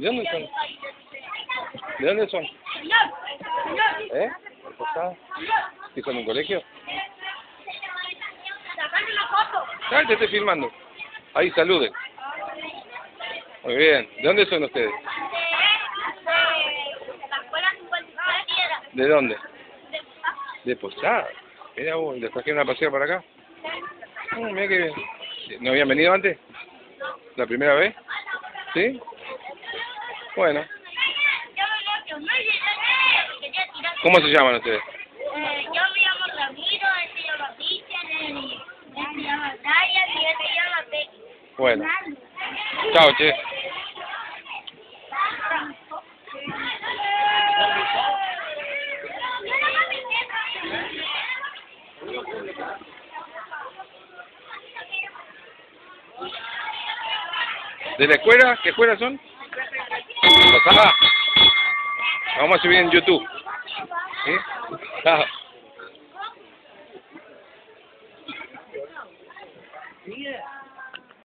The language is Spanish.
¿De dónde son? ¿De dónde son? ¿Eh? ¿De Posada? ¿Y son un colegio? Una. Ah, te estoy filmando. Ahí, saluden. Muy bien. ¿De dónde son ustedes? De la escuela 53. ¿De dónde? De Posada. Mira vos, ¿les trajeron a pasear para acá? Ah, mira qué bien. ¿No habían venido antes? ¿La primera vez? ¿Sí? Bueno. ¿Cómo se llaman ustedes? Eh, yo me llamo Ramiro, él se llama Cristian, él, se llama Brian y él se llama Becky. Bueno. Chao, che. ¿De la escuela? ¿Qué escuela son? salah. How much win you do? Eh? Tak. Yeah.